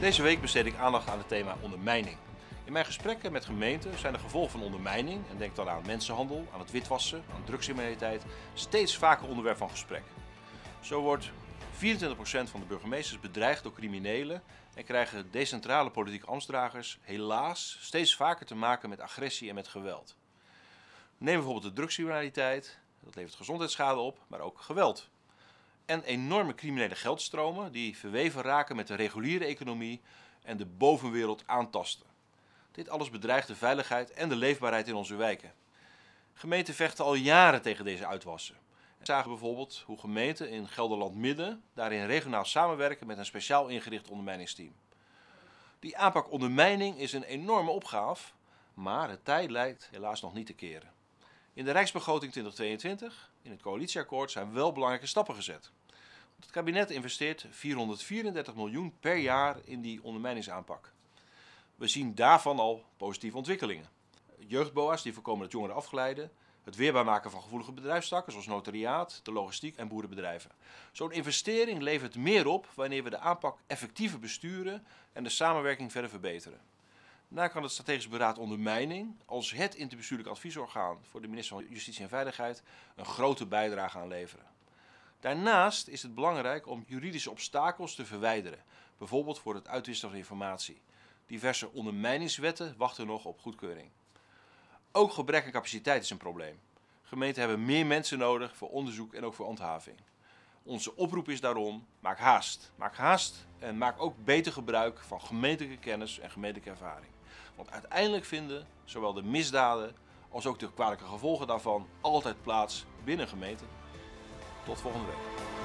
Deze week besteed ik aandacht aan het thema ondermijning. In mijn gesprekken met gemeenten zijn de gevolgen van ondermijning, en denk dan aan mensenhandel, aan het witwassen, aan drugscriminaliteit, steeds vaker onderwerp van gesprek. Zo wordt 24% van de burgemeesters bedreigd door criminelen en krijgen decentrale politieke ambtsdragers helaas steeds vaker te maken met agressie en met geweld. Neem bijvoorbeeld de drugscriminaliteit, dat levert gezondheidsschade op, maar ook geweld. En enorme criminele geldstromen die verweven raken met de reguliere economie en de bovenwereld aantasten. Dit alles bedreigt de veiligheid en de leefbaarheid in onze wijken. Gemeenten vechten al jaren tegen deze uitwassen. We zagen bijvoorbeeld hoe gemeenten in Gelderland Midden daarin regionaal samenwerken met een speciaal ingericht ondermijningsteam. Die aanpak ondermijning is een enorme opgave, maar het tijd lijkt helaas nog niet te keren. In de Rijksbegroting 2022, in het coalitieakkoord, zijn wel belangrijke stappen gezet. Het kabinet investeert 434 miljoen per jaar in die ondermijningsaanpak. We zien daarvan al positieve ontwikkelingen. Jeugdboa's die voorkomen dat jongeren afglijden, het weerbaar maken van gevoelige bedrijfstakken zoals notariaat, de logistiek en boerenbedrijven. Zo'n investering levert meer op wanneer we de aanpak effectiever besturen en de samenwerking verder verbeteren. Daarna kan het Strategisch Beraad Ondermijning als het interbestuurlijk adviesorgaan voor de minister van Justitie en Veiligheid een grote bijdrage aan leveren. Daarnaast is het belangrijk om juridische obstakels te verwijderen, bijvoorbeeld voor het uitwisselen van informatie. Diverse ondermijningswetten wachten nog op goedkeuring. Ook gebrek aan capaciteit is een probleem. Gemeenten hebben meer mensen nodig voor onderzoek en ook voor handhaving. Onze oproep is daarom: maak haast. Maak haast en maak ook beter gebruik van gemeentelijke kennis en gemeentelijke ervaring. Want uiteindelijk vinden zowel de misdaden als ook de kwalijke gevolgen daarvan altijd plaats binnen gemeenten. Tot volgende week.